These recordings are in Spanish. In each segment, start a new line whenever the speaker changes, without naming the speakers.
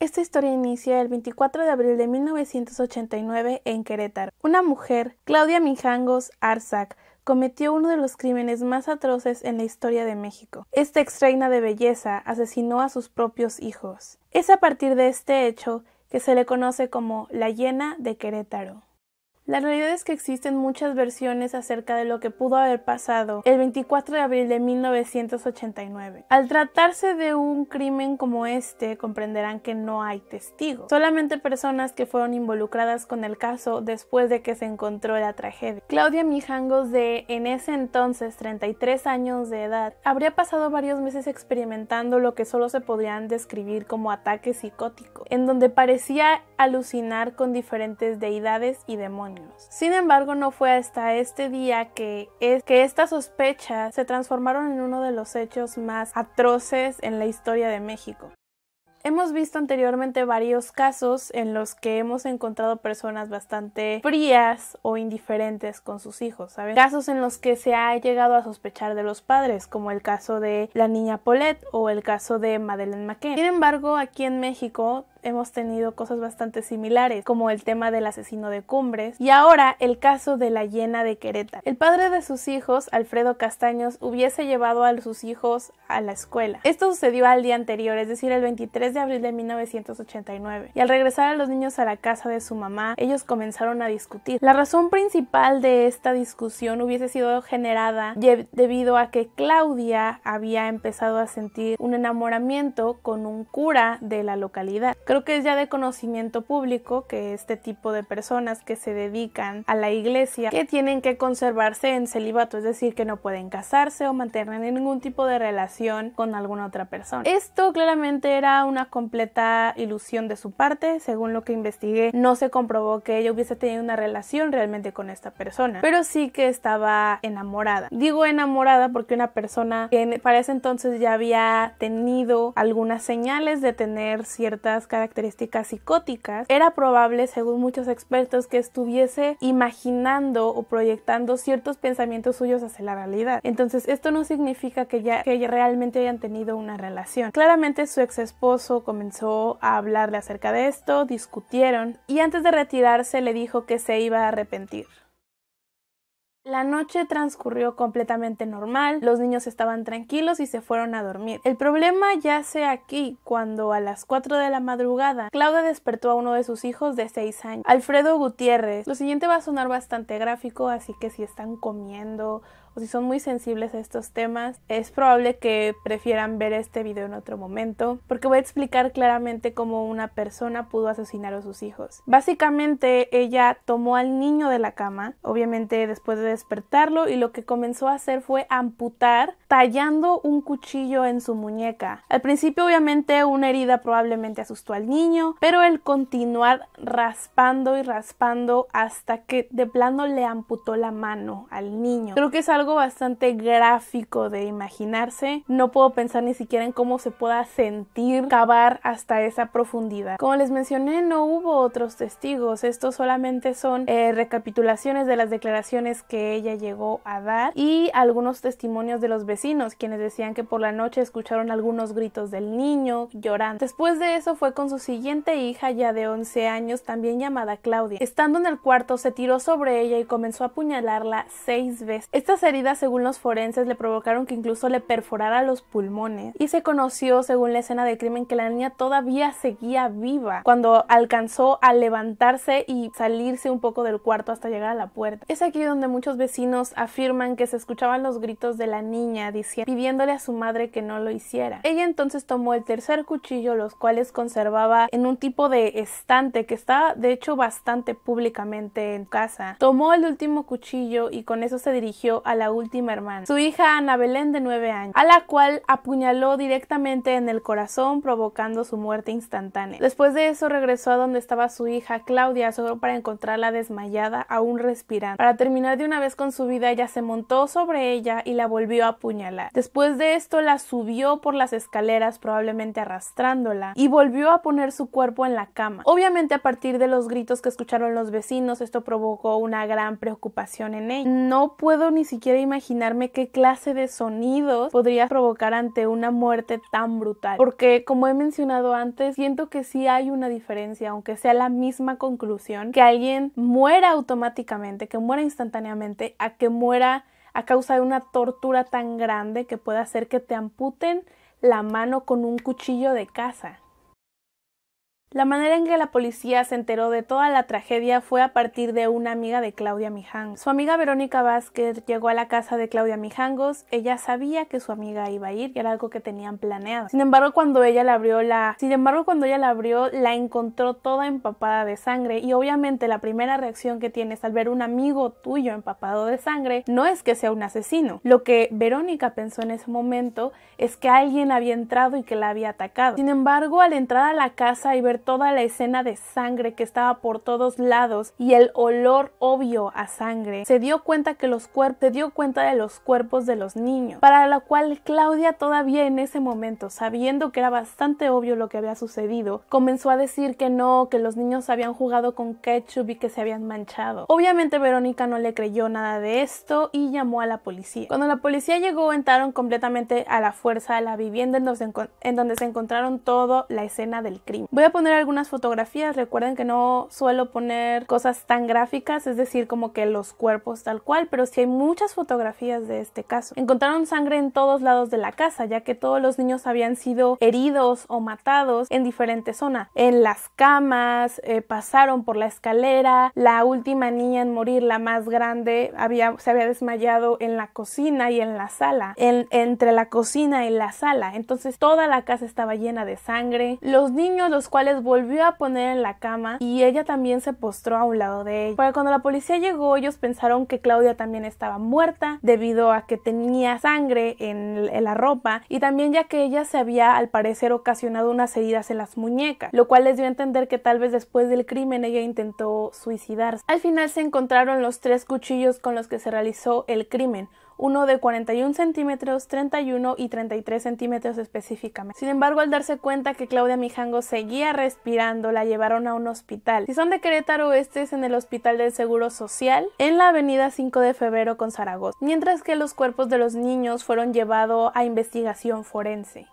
Esta historia inicia el 24 de abril de 1989 en Querétaro. Una mujer, Claudia Mijangos Arzac, cometió uno de los crímenes más atroces en la historia de México. Esta extraña de belleza asesinó a sus propios hijos. Es a partir de este hecho que se le conoce como la llena de Querétaro. La realidad es que existen muchas versiones acerca de lo que pudo haber pasado el 24 de abril de 1989. Al tratarse de un crimen como este, comprenderán que no hay testigos, solamente personas que fueron involucradas con el caso después de que se encontró la tragedia. Claudia Mijangos, de en ese entonces 33 años de edad, habría pasado varios meses experimentando lo que solo se podrían describir como ataque psicótico, en donde parecía alucinar con diferentes deidades y demonios. Sin embargo, no fue hasta este día que, es, que estas sospechas se transformaron en uno de los hechos más atroces en la historia de México. Hemos visto anteriormente varios casos en los que hemos encontrado personas bastante frías o indiferentes con sus hijos, ¿sabes? Casos en los que se ha llegado a sospechar de los padres, como el caso de la niña Paulette o el caso de Madeleine McCann. Sin embargo, aquí en México hemos tenido cosas bastante similares, como el tema del asesino de Cumbres y ahora el caso de la llena de Querétaro. El padre de sus hijos, Alfredo Castaños, hubiese llevado a sus hijos a la escuela. Esto sucedió al día anterior, es decir, el 23 de abril de 1989. Y al regresar a los niños a la casa de su mamá, ellos comenzaron a discutir. La razón principal de esta discusión hubiese sido generada debido a que Claudia había empezado a sentir un enamoramiento con un cura de la localidad. Creo que es ya de conocimiento público que este tipo de personas que se dedican a la iglesia que tienen que conservarse en celibato, es decir, que no pueden casarse o mantener ningún tipo de relación con alguna otra persona. Esto claramente era una completa ilusión de su parte, según lo que investigué, no se comprobó que ella hubiese tenido una relación realmente con esta persona, pero sí que estaba enamorada. Digo enamorada porque una persona que para ese entonces ya había tenido algunas señales de tener ciertas características características psicóticas, era probable, según muchos expertos, que estuviese imaginando o proyectando ciertos pensamientos suyos hacia la realidad. Entonces, esto no significa que ya que realmente hayan tenido una relación. Claramente su ex esposo comenzó a hablarle acerca de esto, discutieron y antes de retirarse le dijo que se iba a arrepentir. La noche transcurrió completamente normal, los niños estaban tranquilos y se fueron a dormir. El problema yace aquí cuando a las 4 de la madrugada Claudia despertó a uno de sus hijos de 6 años, Alfredo Gutiérrez. Lo siguiente va a sonar bastante gráfico, así que si están comiendo o si son muy sensibles a estos temas, es probable que prefieran ver este video en otro momento, porque voy a explicar claramente cómo una persona pudo asesinar a sus hijos. Básicamente, ella tomó al niño de la cama, obviamente después de despertarlo, y lo que comenzó a hacer fue amputar, tallando un cuchillo en su muñeca. Al principio, obviamente, una herida probablemente asustó al niño, pero el continuar raspando y raspando hasta que de plano le amputó la mano al niño. Creo que es algo algo bastante gráfico de imaginarse. No puedo pensar ni siquiera en cómo se pueda sentir cavar hasta esa profundidad. Como les mencioné, no hubo otros testigos. Estos solamente son eh, recapitulaciones de las declaraciones que ella llegó a dar y algunos testimonios de los vecinos, quienes decían que por la noche escucharon algunos gritos del niño llorando. Después de eso fue con su siguiente hija ya de 11 años, también llamada Claudia. Estando en el cuarto, se tiró sobre ella y comenzó a apuñalarla seis veces. Estas heridas, según los forenses, le provocaron que incluso le perforara los pulmones. Y se conoció, según la escena del crimen, que la niña todavía seguía viva cuando alcanzó a levantarse y salirse un poco del cuarto hasta llegar a la puerta. Es aquí donde muchos vecinos afirman que se escuchaban los gritos de la niña diciendo, pidiéndole a su madre que no lo hiciera. Ella entonces tomó el tercer cuchillo, los cuales conservaba en un tipo de estante que estaba de hecho bastante públicamente en casa. Tomó el último cuchillo y con eso se dirigió a última hermana, su hija Ana Belén de 9 años, a la cual apuñaló directamente en el corazón provocando su muerte instantánea. Después de eso regresó a donde estaba su hija Claudia solo para encontrarla desmayada aún respirando. Para terminar de una vez con su vida ella se montó sobre ella y la volvió a apuñalar. Después de esto la subió por las escaleras probablemente arrastrándola y volvió a poner su cuerpo en la cama. Obviamente a partir de los gritos que escucharon los vecinos esto provocó una gran preocupación en ella. No puedo ni siquiera siquiera imaginarme qué clase de sonidos podría provocar ante una muerte tan brutal. Porque, como he mencionado antes, siento que sí hay una diferencia, aunque sea la misma conclusión, que alguien muera automáticamente, que muera instantáneamente, a que muera a causa de una tortura tan grande que puede hacer que te amputen la mano con un cuchillo de caza. La manera en que la policía se enteró de toda la tragedia fue a partir de una amiga de Claudia Mijangos. Su amiga Verónica Vázquez llegó a la casa de Claudia Mijangos, ella sabía que su amiga iba a ir y era algo que tenían planeado. Sin embargo, cuando ella la abrió la Sin embargo, cuando ella la abrió, la encontró toda empapada de sangre y obviamente la primera reacción que tienes al ver un amigo tuyo empapado de sangre no es que sea un asesino. Lo que Verónica pensó en ese momento es que alguien había entrado y que la había atacado. Sin embargo, al entrar a la casa y ver toda la escena de sangre que estaba por todos lados y el olor obvio a sangre, se dio cuenta que los cuerpos, se dio cuenta de los cuerpos de los niños, para lo cual Claudia todavía en ese momento, sabiendo que era bastante obvio lo que había sucedido, comenzó a decir que no, que los niños habían jugado con ketchup y que se habían manchado. Obviamente Verónica no le creyó nada de esto y llamó a la policía. Cuando la policía llegó, entraron completamente a la fuerza a la vivienda en donde, en donde se encontraron toda la escena del crimen. Voy a poner algunas fotografías. Recuerden que no suelo poner cosas tan gráficas, es decir, como que los cuerpos tal cual, pero sí hay muchas fotografías de este caso. Encontraron sangre en todos lados de la casa, ya que todos los niños habían sido heridos o matados en diferentes zonas. En las camas, eh, pasaron por la escalera, la última niña en morir, la más grande, había, se había desmayado en la cocina y en la sala, en, entre la cocina y la sala. Entonces toda la casa estaba llena de sangre. Los niños, los cuales volvió a poner en la cama y ella también se postró a un lado de ella. Pero cuando la policía llegó, ellos pensaron que Claudia también estaba muerta debido a que tenía sangre en, la ropa y también ya que ella se había al parecer ocasionado unas heridas en las muñecas, lo cual les dio a entender que tal vez después del crimen ella intentó suicidarse. Al final se encontraron los tres cuchillos con los que se realizó el crimen, uno de 41 centímetros, 31 y 33 centímetros específicamente. Sin embargo, al darse cuenta que Claudia Mijango seguía respirando, la llevaron a un hospital. Si son de Querétaro, este es en el Hospital del Seguro Social, en la avenida 5 de febrero con Zaragoza, mientras que los cuerpos de los niños fueron llevados a investigación forense.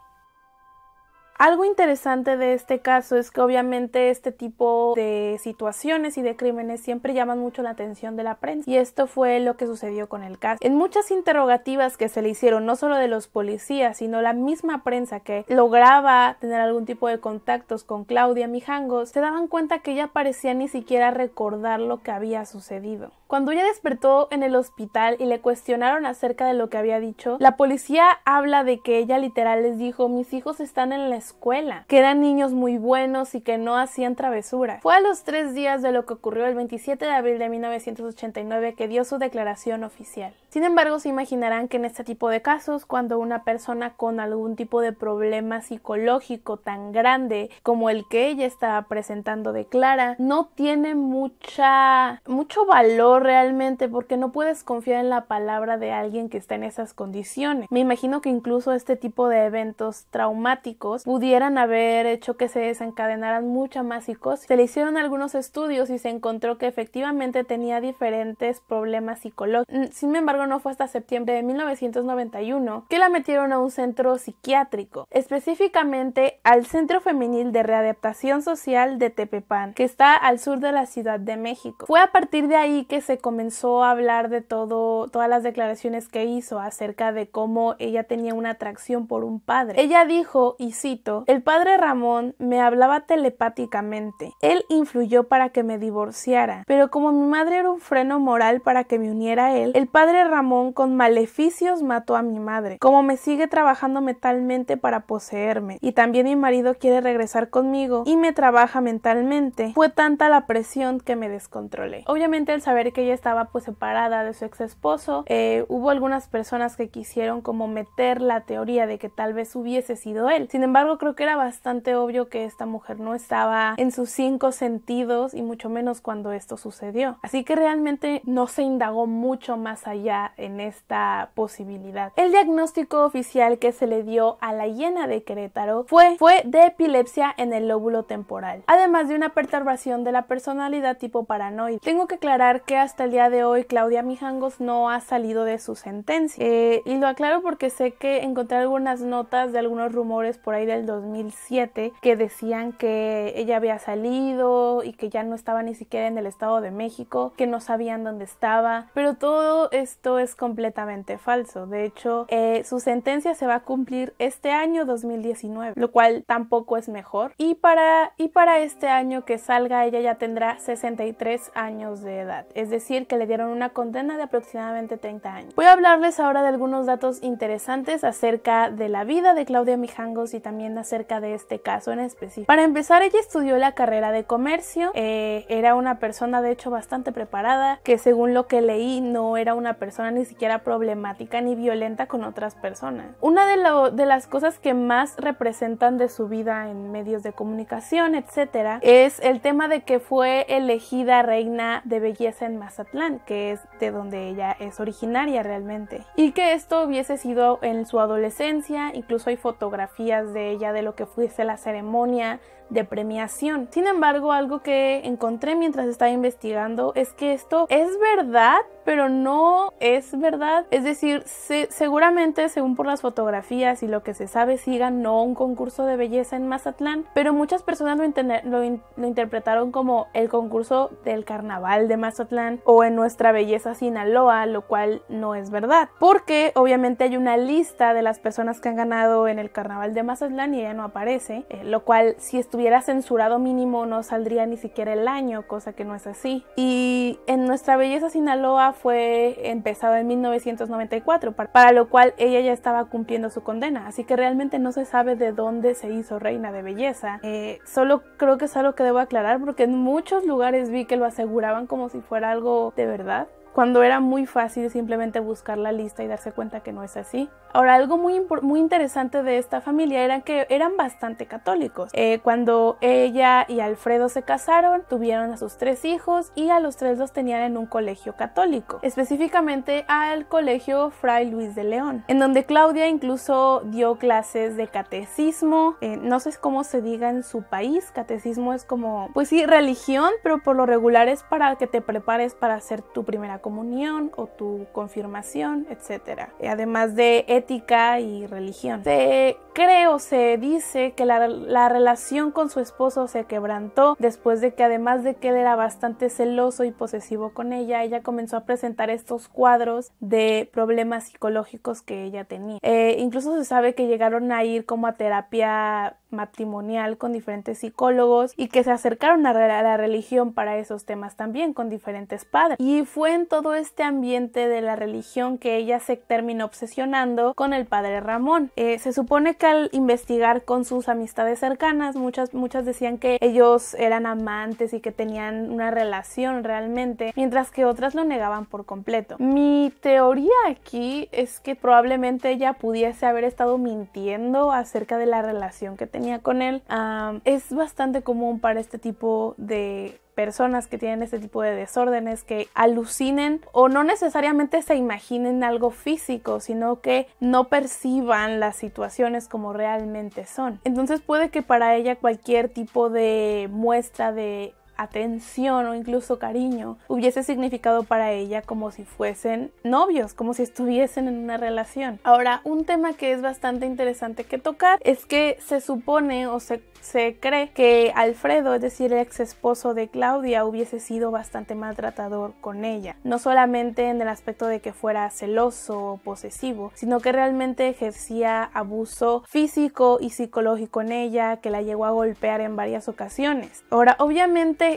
Algo interesante de este caso es que obviamente este tipo de situaciones y de crímenes siempre llaman mucho la atención de la prensa y esto fue lo que sucedió con el caso. En muchas interrogativas que se le hicieron no solo de los policías sino la misma prensa que lograba tener algún tipo de contactos con Claudia Mijangos se daban cuenta que ella parecía ni siquiera recordar lo que había sucedido. Cuando ella despertó en el hospital y le cuestionaron acerca de lo que había dicho, la policía habla de que ella literal les dijo mis hijos están en la escuela, que eran niños muy buenos y que no hacían travesuras. Fue a los tres días de lo que ocurrió el 27 de abril de 1989 que dio su declaración oficial. Sin embargo, se imaginarán que en este tipo de casos, cuando una persona con algún tipo de problema psicológico tan grande como el que ella estaba presentando declara, no tiene mucha mucho valor realmente porque no puedes confiar en la palabra de alguien que está en esas condiciones. Me imagino que incluso este tipo de eventos traumáticos pudieran haber hecho que se desencadenaran mucha más psicosis. Se le hicieron algunos estudios y se encontró que efectivamente tenía diferentes problemas psicológicos. Mm, sin embargo, no fue hasta septiembre de 1991 que la metieron a un centro psiquiátrico, específicamente al Centro Femenil de Readaptación Social de Tepepan, que está al sur de la Ciudad de México. Fue a partir de ahí que se comenzó a hablar de todo, todas las declaraciones que hizo acerca de cómo ella tenía una atracción por un padre. Ella dijo, y cito, el padre Ramón me hablaba telepáticamente. Él influyó para que me divorciara, pero como mi madre era un freno moral para que me uniera a él, el padre Ramón con maleficios mató a mi madre. Como me sigue trabajando mentalmente para poseerme, y también mi marido quiere regresar conmigo y me trabaja mentalmente, fue tanta la presión que me descontrolé. Obviamente el saber ella estaba pues separada de su ex esposo. Eh, hubo algunas personas que quisieron como meter la teoría de que tal vez hubiese sido él. Sin embargo, creo que era bastante obvio que esta mujer no estaba en sus cinco sentidos y mucho menos cuando esto sucedió. Así que realmente no se indagó mucho más allá en esta posibilidad. El diagnóstico oficial que se le dio a la hiena de Querétaro fue, fue de epilepsia en el lóbulo temporal, además de una perturbación de la personalidad tipo paranoide. Tengo que aclarar que hasta el día de hoy Claudia Mijangos no ha salido de su sentencia. Eh, y lo aclaro porque sé que encontré algunas notas de algunos rumores por ahí del 2007 que decían que ella había salido y que ya no estaba ni siquiera en el Estado de México, que no sabían dónde estaba, pero todo esto es completamente falso. De hecho, eh, su sentencia se va a cumplir este año 2019, lo cual tampoco es mejor. Y para, y para este año que salga ella ya tendrá 63 años de edad, es decir, que le dieron una condena de aproximadamente 30 años. Voy a hablarles ahora de algunos datos interesantes acerca de la vida de Claudia Mijangos y también acerca de este caso en específico. Para empezar, ella estudió la carrera de comercio, eh, era una persona de hecho bastante preparada, que según lo que leí no era una persona ni siquiera problemática ni violenta con otras personas. Una de, de las cosas que más representan de su vida en medios de comunicación, etcétera, es el tema de que fue elegida reina de belleza en Mazatlán, que es de donde ella es originaria realmente. Y que esto hubiese sido en su adolescencia, incluso hay fotografías de ella de lo que fuese la ceremonia de premiación. Sin embargo, algo que encontré mientras estaba investigando es que esto es verdad, pero no es verdad. Es decir, seguramente según por las fotografías y lo que se sabe, sigan no un concurso de belleza en Mazatlán, pero muchas personas lo, lo interpretaron como el concurso del carnaval de Mazatlán o en nuestra belleza Sinaloa, lo cual no es verdad, porque obviamente hay una lista de las personas que han ganado en el carnaval de Mazatlán y ella no aparece, eh, lo cual si estuviera censurado mínimo no saldría ni siquiera el año, cosa que no es así. Y en nuestra belleza Sinaloa fue empezado en 1994, para lo cual ella ya estaba cumpliendo su condena, así que realmente no se sabe de dónde se hizo reina de belleza. Eh, solo creo que es algo que debo aclarar porque en muchos lugares vi que lo aseguraban como si fuera algo de verdad cuando era muy fácil simplemente buscar la lista y darse cuenta que no es así. Ahora, algo muy, muy interesante de esta familia era que eran bastante católicos. Eh, cuando ella y Alfredo se casaron, tuvieron a sus tres hijos y a los tres los tenían en un colegio católico, específicamente al colegio Fray Luis de León, en donde Claudia incluso dio clases de catecismo, eh, no sé cómo se diga en su país, catecismo es como, pues sí, religión, pero por lo regular es para que te prepares para hacer tu primera comunión o tu confirmación, etc. Además de y religión. Se cree o se dice que la, la relación con su esposo se quebrantó después de que además de que él era bastante celoso y posesivo con ella, ella comenzó a presentar estos cuadros de problemas psicológicos que ella tenía. Eh, incluso se sabe que llegaron a ir como a terapia matrimonial con diferentes psicólogos y que se acercaron a la religión para esos temas también con diferentes padres. Y fue en todo este ambiente de la religión que ella se terminó obsesionando con el padre Ramón. Eh, se supone que al investigar con sus amistades cercanas, muchas, muchas decían que ellos eran amantes y que tenían una relación realmente, mientras que otras lo negaban por completo. Mi teoría aquí es que probablemente ella pudiese haber estado mintiendo acerca de la relación que con él. es bastante común para este tipo de personas que tienen este tipo de desórdenes que alucinen o no necesariamente se imaginen algo físico, sino que no perciban las situaciones como realmente son. Entonces puede que para ella cualquier tipo de muestra de atención o incluso cariño hubiese significado para ella como si fuesen novios, como si estuviesen en una relación. Ahora, un tema que es bastante interesante que tocar es que se supone o se, se cree que Alfredo, es decir, el ex esposo de Claudia, hubiese sido bastante maltratador con ella. No solamente en el aspecto de que fuera celoso o posesivo, sino que realmente ejercía abuso físico y psicológico en ella, que la llegó a golpear en varias ocasiones. Ahora,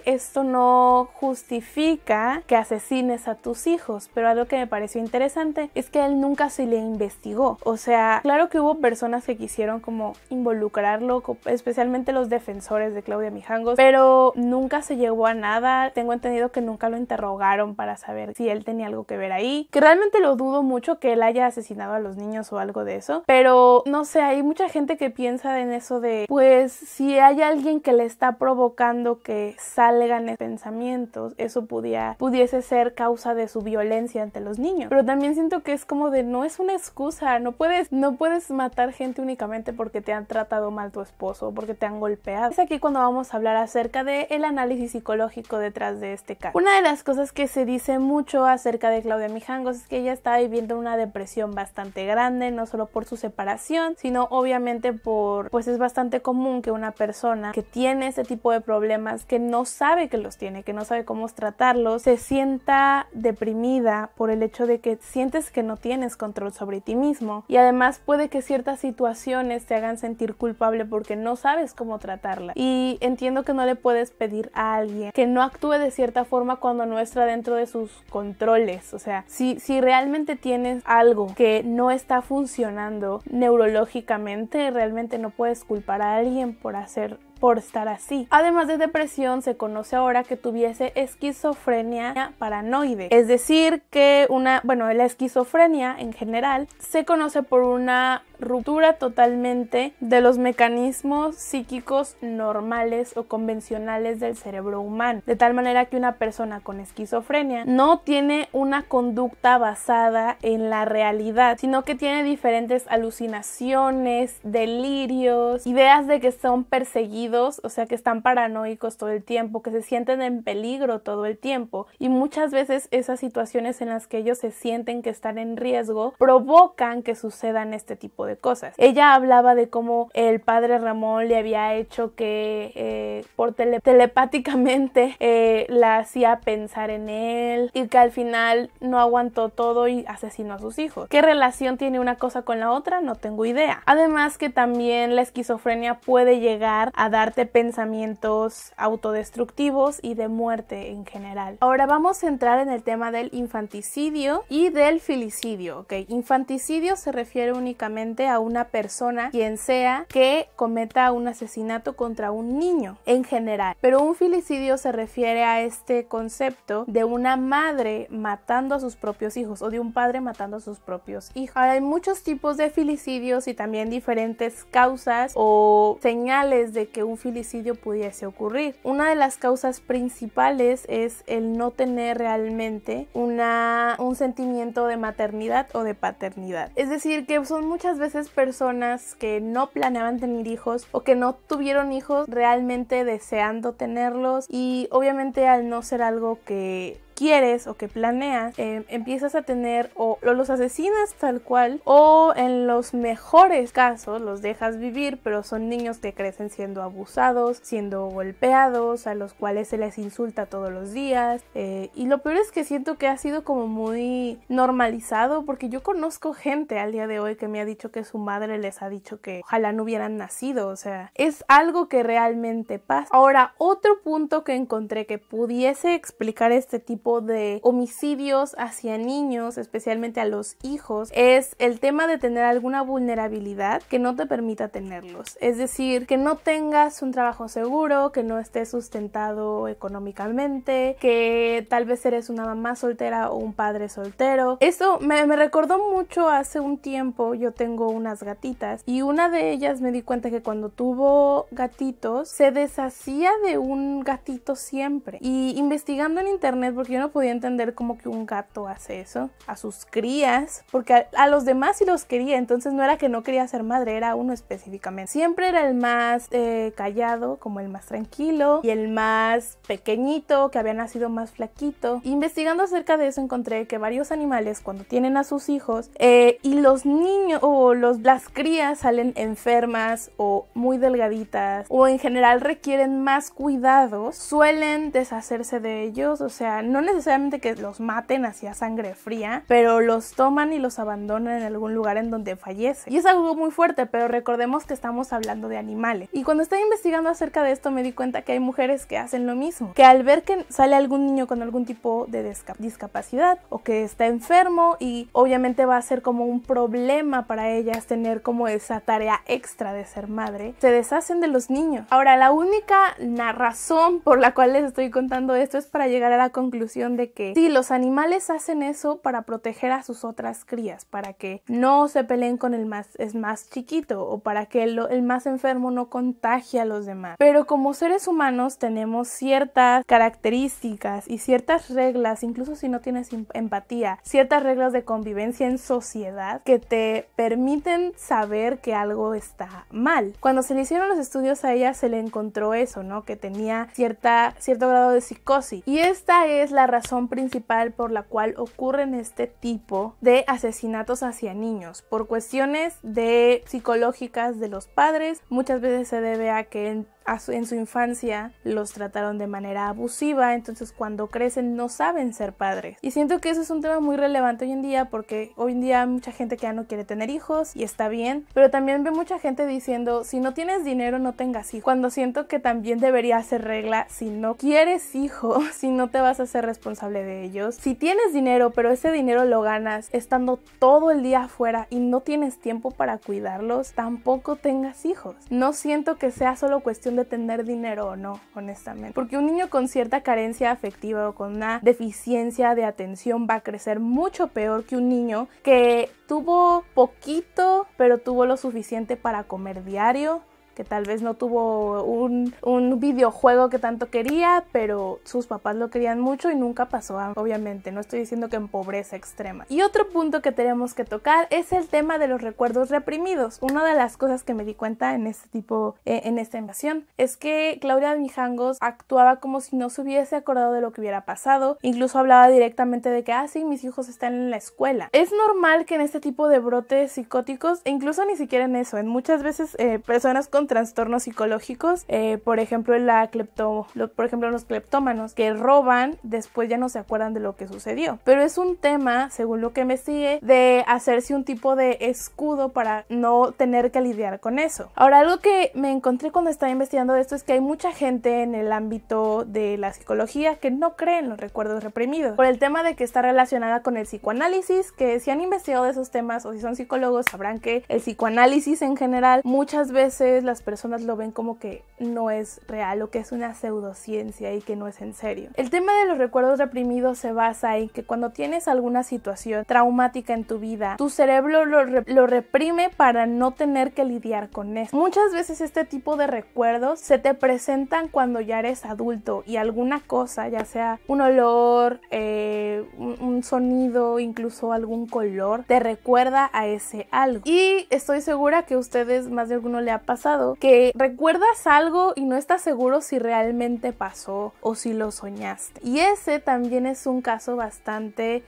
esto no justifica que asesines a tus hijos, pero algo que me pareció interesante es que él nunca se le investigó. O sea, claro que hubo personas que quisieron como involucrarlo, especialmente los defensores de Claudia Mijangos, pero nunca se llegó a nada. Tengo entendido que nunca lo interrogaron para saber si él tenía algo que ver ahí, que realmente lo dudo mucho que él haya asesinado a los niños o algo de eso, pero no sé, hay mucha gente que piensa en eso de, pues si hay alguien que le está provocando que salgan pensamientos, eso pudiera, pudiese ser causa de su violencia ante los niños. Pero también siento que es como de no es una excusa, no puedes, no puedes matar gente únicamente porque te han tratado mal tu esposo, porque te han golpeado. Es aquí cuando vamos a hablar acerca del el análisis psicológico detrás de este caso. Una de las cosas que se dice mucho acerca de Claudia Mijangos es que ella estaba viviendo una depresión bastante grande, no solo por su separación, sino obviamente por, pues es bastante común que una persona que tiene ese tipo de problemas, que no sabe que los tiene, que no sabe cómo tratarlos, se sienta deprimida por el hecho de que sientes que no tienes control sobre ti mismo y además puede que ciertas situaciones te hagan sentir culpable porque no sabes cómo tratarla. Y entiendo que no le puedes pedir a alguien que no actúe de cierta forma cuando no está dentro de sus controles. O sea, si, si realmente tienes algo que no está funcionando neurológicamente, realmente no puedes culpar a alguien por hacer por estar así. Además de depresión, se conoce ahora que tuviese esquizofrenia paranoide. Es decir, que una, bueno, la esquizofrenia en general se conoce por una ruptura totalmente de los mecanismos psíquicos normales o convencionales del cerebro humano, de tal manera que una persona con esquizofrenia no tiene una conducta basada en la realidad, sino que tiene diferentes alucinaciones, delirios, ideas de que son perseguidos, o sea, que están paranoicos todo el tiempo, que se sienten en peligro todo el tiempo. Y muchas veces esas situaciones en las que ellos se sienten que están en riesgo provocan que sucedan este tipo de cosas. Ella hablaba de cómo el padre Ramón le había hecho que eh, por telepáticamente eh, la hacía pensar en él y que al final no aguantó todo y asesinó a sus hijos. ¿Qué relación tiene una cosa con la otra? No tengo idea. Además que también la esquizofrenia puede llegar a darte pensamientos autodestructivos y de muerte en general. Ahora vamos a entrar en el tema del infanticidio y del filicidio. Ok, infanticidio se refiere únicamente a una persona, quien sea, que cometa un asesinato contra un niño en general. Pero un filicidio se refiere a este concepto de una madre matando a sus propios hijos o de un padre matando a sus propios hijos. Hay muchos tipos de filicidios y también diferentes causas o señales de que un filicidio pudiese ocurrir. Una de las causas principales es el no tener realmente una, un sentimiento de maternidad o de paternidad. Es decir, que son muchas veces personas que no planeaban tener hijos o que no tuvieron hijos realmente deseando tenerlos y obviamente al no ser algo que quieres o que planeas, eh, empiezas a tener o, los asesinas tal cual o en los mejores casos los dejas vivir, pero son niños que crecen siendo abusados, siendo golpeados, a los cuales se les insulta todos los días. Eh, y lo peor es que siento que ha sido como muy normalizado porque yo conozco gente al día de hoy que me ha dicho que su madre les ha dicho que ojalá no hubieran nacido, o sea, es algo que realmente pasa. Ahora, otro punto que encontré que pudiese explicar este tipo de homicidios hacia niños, especialmente a los hijos, es el tema de tener alguna vulnerabilidad que no te permita tenerlos. Es decir, que no tengas un trabajo seguro, que no estés sustentado económicamente, que tal vez eres una mamá soltera o un padre soltero. Esto me, me recordó mucho hace un tiempo, yo tengo unas gatitas y una de ellas me di cuenta que cuando tuvo gatitos se deshacía de un gatito siempre. Y investigando en internet, porque yo no podía entender cómo que un gato hace eso a sus crías, porque a, los demás sí los quería, entonces no era que no quería ser madre, era uno específicamente. Siempre era el más eh, callado, como el más tranquilo, y el más pequeñito, que había nacido más flaquito. Investigando acerca de eso encontré que varios animales cuando tienen a sus hijos eh, y los niños o los, las crías salen enfermas o muy delgaditas o en general requieren más cuidados, suelen deshacerse de ellos, o sea, no necesariamente que los maten así a sangre fría, pero los toman y los abandonan en algún lugar en donde fallece. Y es algo muy fuerte, pero recordemos que estamos hablando de animales. Y cuando estaba investigando acerca de esto me di cuenta que hay mujeres que hacen lo mismo, que al ver que sale algún niño con algún tipo de discapacidad o que está enfermo y obviamente va a ser como un problema para ellas tener como esa tarea extra de ser madre, se deshacen de los niños. Ahora, la única razón por la cual les estoy contando esto es para llegar a la conclusión de que sí, los animales hacen eso para proteger a sus otras crías, para que no se peleen con el más, es más chiquito o para que el, el más enfermo no contagie a los demás. Pero como seres humanos tenemos ciertas características y ciertas reglas, incluso si no tienes empatía, ciertas reglas de convivencia en sociedad que te permiten saber que algo está mal. Cuando se le hicieron los estudios a ella se le encontró eso, ¿no? Que tenía cierta, cierto grado de psicosis. Y esta es la razón principal por la cual ocurren este tipo de asesinatos hacia niños. Por cuestiones de psicológicas de los padres, muchas veces se debe a que en su infancia los trataron de manera abusiva, entonces cuando crecen no saben ser padres. Y siento que eso es un tema muy relevante hoy en día porque hoy en día hay mucha gente que ya no quiere tener hijos y está bien, pero también ve mucha gente diciendo si no tienes dinero no tengas hijos, cuando siento que también debería ser regla si no quieres hijos, si no te vas a ser responsable de ellos, si tienes dinero pero ese dinero lo ganas estando todo el día afuera y no tienes tiempo para cuidarlos, tampoco tengas hijos. No siento que sea solo cuestión de tener dinero o no, honestamente. Porque un niño con cierta carencia afectiva o con una deficiencia de atención va a crecer mucho peor que un niño que tuvo poquito, pero tuvo lo suficiente para comer diario, que tal vez no tuvo un, un, videojuego que tanto quería, pero sus papás lo querían mucho y nunca pasó, obviamente, no estoy diciendo que en pobreza extrema. Y otro punto que tenemos que tocar es el tema de los recuerdos reprimidos. Una de las cosas que me di cuenta en este tipo, eh, en esta invasión, es que Claudia Mijangos actuaba como si no se hubiese acordado de lo que hubiera pasado, incluso hablaba directamente de que, ah, sí, mis hijos están en la escuela. Es normal que en este tipo de brotes psicóticos, e incluso ni siquiera en eso, en muchas veces eh, personas con trastornos psicológicos, eh, por ejemplo, la clepto, por ejemplo, los cleptómanos que roban, después ya no se acuerdan de lo que sucedió. Pero es un tema, según lo que me sigue, de hacerse un tipo de escudo para no tener que lidiar con eso. Ahora, algo que me encontré cuando estaba investigando esto es que hay mucha gente en el ámbito de la psicología que no cree en los recuerdos reprimidos, por el tema de que está relacionada con el psicoanálisis, que si han investigado esos temas o si son psicólogos sabrán que el psicoanálisis en general muchas veces las personas lo ven como que no es real o que es una pseudociencia y que no es en serio. El tema de los recuerdos reprimidos se basa en que cuando tienes alguna situación traumática en tu vida, tu cerebro lo, lo reprime para no tener que lidiar con eso. Muchas veces este tipo de recuerdos se te presentan cuando ya eres adulto y alguna cosa, ya sea un olor, eh, un, un sonido, incluso algún color, te recuerda a ese algo. Y estoy segura que a ustedes más de alguno le ha pasado que recuerdas algo y no estás seguro si realmente pasó o si lo soñaste. Y ese también es un caso bastante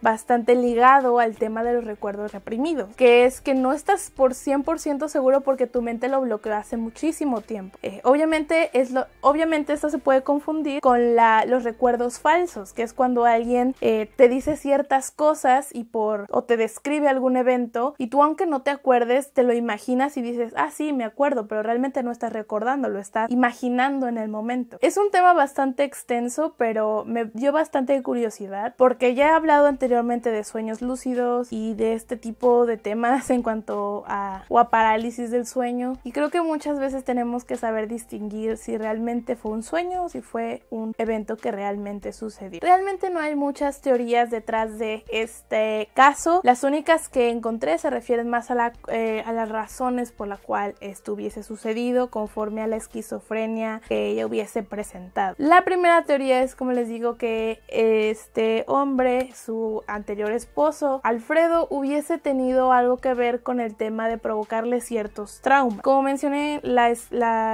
bastante ligado al tema de los recuerdos reprimidos, que es que no estás por 100% seguro porque tu mente lo bloqueó hace muchísimo tiempo. Eh, obviamente, es lo, obviamente esto se puede confundir con los recuerdos falsos, que es cuando alguien eh, te dice ciertas cosas y por o te describe algún evento y tú aunque no te acuerdes te lo imaginas y dices, ah sí, me acuerdo, pero realmente no estás recordando, lo estás imaginando en el momento. Es un tema bastante extenso, pero me dio bastante curiosidad porque ya hablado anteriormente de sueños lúcidos y de este tipo de temas en cuanto a o a parálisis del sueño y creo que muchas veces tenemos que saber distinguir si realmente fue un sueño o si fue un evento que realmente sucedió. Realmente no hay muchas teorías detrás de este caso. Las únicas que encontré se refieren más a, eh, a las razones por la cual estuviese sucedido conforme a la esquizofrenia que ella hubiese presentado. La primera teoría es como les digo que este hombre su anterior esposo, Alfredo, hubiese tenido algo que ver con el tema de provocarle ciertos traumas. Como mencioné,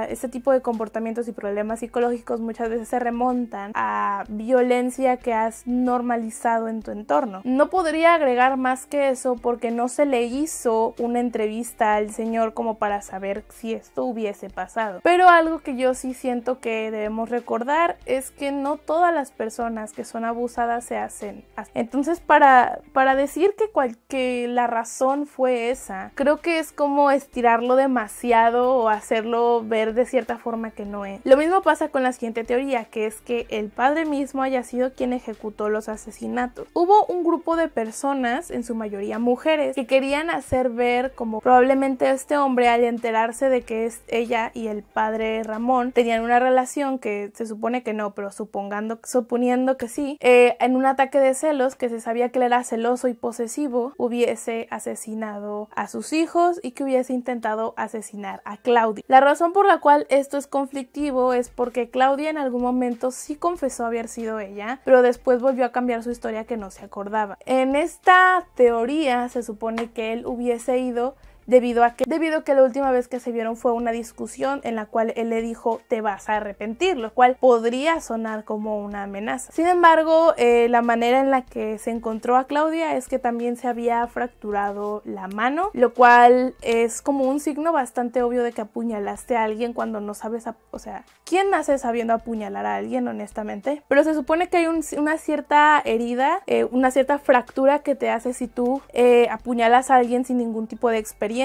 este tipo de comportamientos y problemas psicológicos muchas veces se remontan a violencia que has normalizado en tu entorno. No podría agregar más que eso porque no se le hizo una entrevista al señor como para saber si esto hubiese pasado. Pero algo que yo sí siento que debemos recordar es que no todas las personas que son abusadas se hacen Entonces, para, para decir que, que la razón fue esa, creo que es como estirarlo demasiado o hacerlo ver de cierta forma que no es. Lo mismo pasa con la siguiente teoría, que es que el padre mismo haya sido quien ejecutó los asesinatos. Hubo un grupo de personas, en su mayoría mujeres, que querían hacer ver como probablemente este hombre al enterarse de que es ella y el padre Ramón tenían una relación que se supone que no, pero supongando, suponiendo que sí, eh, en un ataque de celos que se sabía que él era celoso y posesivo, hubiese asesinado a sus hijos y que hubiese intentado asesinar a Claudia. La razón por la cual esto es conflictivo es porque Claudia en algún momento sí confesó haber sido ella, pero después volvió a cambiar su historia que no se acordaba. En esta teoría se supone que él hubiese ido debido a que debido a que la última vez que se vieron fue una discusión en la cual él le dijo te vas a arrepentir, lo cual podría sonar como una amenaza. Sin embargo, eh, la manera en la que se encontró a Claudia es que también se había fracturado la mano, lo cual es como un signo bastante obvio de que apuñalaste a alguien cuando no sabes, o sea, ¿quién nace sabiendo apuñalar a alguien honestamente? Pero se supone que hay una cierta herida, eh, una cierta fractura que te hace si tú eh, apuñalas a alguien sin ningún tipo de experiencia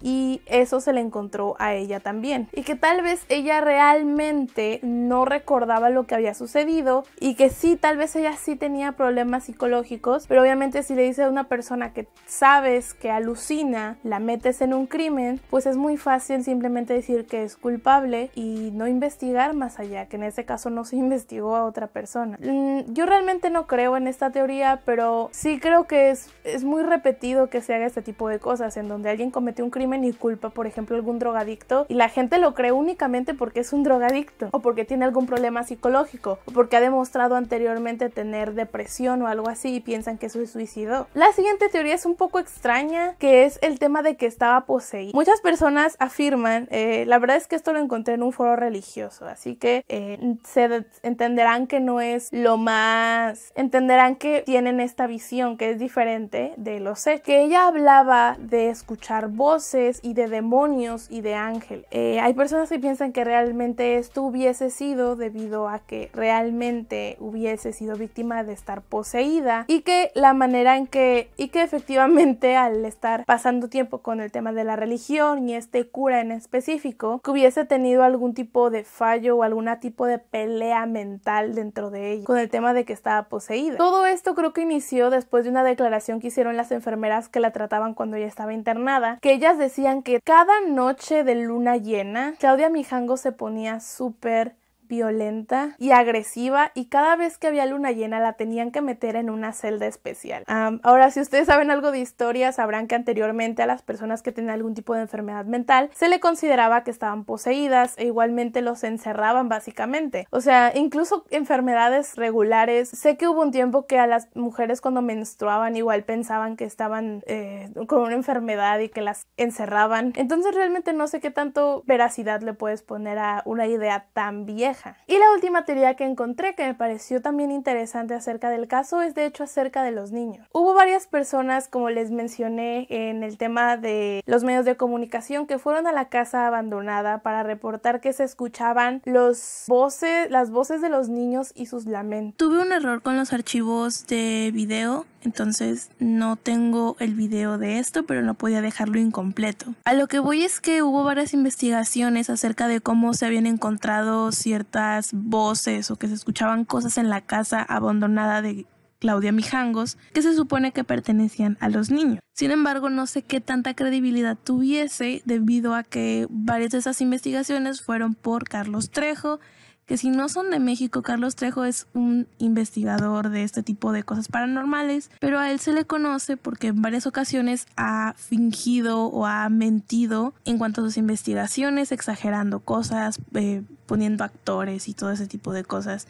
y eso se le encontró a ella también. Y que tal vez ella realmente no recordaba lo que había sucedido y que sí, tal vez ella sí tenía problemas psicológicos, pero obviamente si le dices a una persona que sabes que alucina, la metes en un crimen, pues es muy fácil simplemente decir que es culpable y no investigar más allá, que en ese caso no se investigó a otra persona. Mm, yo realmente no creo en esta teoría, pero sí creo que es, es muy repetido que se haga este tipo de cosas en donde alguien cometió un crimen y culpa, por ejemplo, algún drogadicto y la gente lo cree únicamente porque es un drogadicto o porque tiene algún problema psicológico o porque ha demostrado anteriormente tener depresión o algo así y piensan que eso es suicidio. La siguiente teoría es un poco extraña, que es el tema de que estaba poseído. Muchas personas afirman, eh, la verdad es que esto lo encontré en un foro religioso, así que eh, se entenderán que no es lo más, entenderán que tienen esta visión que es diferente de los hechos. Que ella hablaba de escuchar voces y de demonios y de ángel. Eh, hay personas que piensan que realmente esto hubiese sido debido a que realmente hubiese sido víctima de estar poseída y que la manera en que y que efectivamente al estar pasando tiempo con el tema de la religión y este cura en específico que hubiese tenido algún tipo de fallo o algún tipo de pelea mental dentro de ella con el tema de que estaba poseída. Todo esto creo que inició después de una declaración que hicieron las enfermeras que la trataban cuando ella estaba internada que ellas decían que cada noche de luna llena, Claudia Mijango se ponía súper violenta y agresiva y cada vez que había luna llena la tenían que meter en una celda especial. ahora, si ustedes saben algo de historia, sabrán que anteriormente a las personas que tenían algún tipo de enfermedad mental se le consideraba que estaban poseídas e igualmente los encerraban básicamente. O sea, incluso enfermedades regulares. Sé que hubo un tiempo que a las mujeres cuando menstruaban igual pensaban que estaban eh, con una enfermedad y que las encerraban. Entonces realmente no sé qué tanto veracidad le puedes poner a una idea tan vieja y la última teoría que encontré que me pareció también interesante acerca del caso es de hecho acerca de los niños. Hubo varias personas, como les mencioné en el tema de los medios de comunicación, que fueron a la casa abandonada para reportar que se escuchaban las voces de los niños y sus lamentos.
Tuve un error con los archivos de video entonces no tengo el video de esto, pero no podía dejarlo incompleto. A lo que voy es que hubo varias investigaciones acerca de cómo se habían encontrado ciertas voces o que se escuchaban cosas en la casa abandonada de Claudia Mijangos, que se supone que pertenecían a los niños. Sin embargo, no sé qué tanta credibilidad tuviese debido a que varias de esas investigaciones fueron por Carlos Trejo, que si no son de México, Carlos Trejo es un investigador de este tipo de cosas paranormales, pero a él se le conoce porque en varias ocasiones ha fingido o ha mentido en cuanto a sus investigaciones, exagerando cosas, eh, poniendo actores y todo ese tipo de cosas.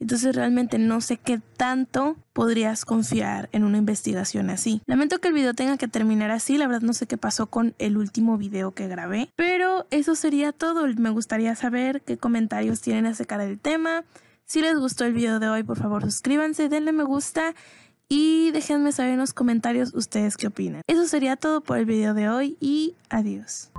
Entonces realmente no sé qué tanto podrías confiar en una investigación así. Lamento que el video tenga que terminar así, la verdad no sé qué pasó con el último video que grabé, pero eso sería todo. Me gustaría saber qué comentarios tienen acerca del tema. Si les gustó el video de hoy, por favor suscríbanse, denle me gusta y déjenme saber en los comentarios ustedes qué opinan. Eso sería todo por el video de hoy y adiós.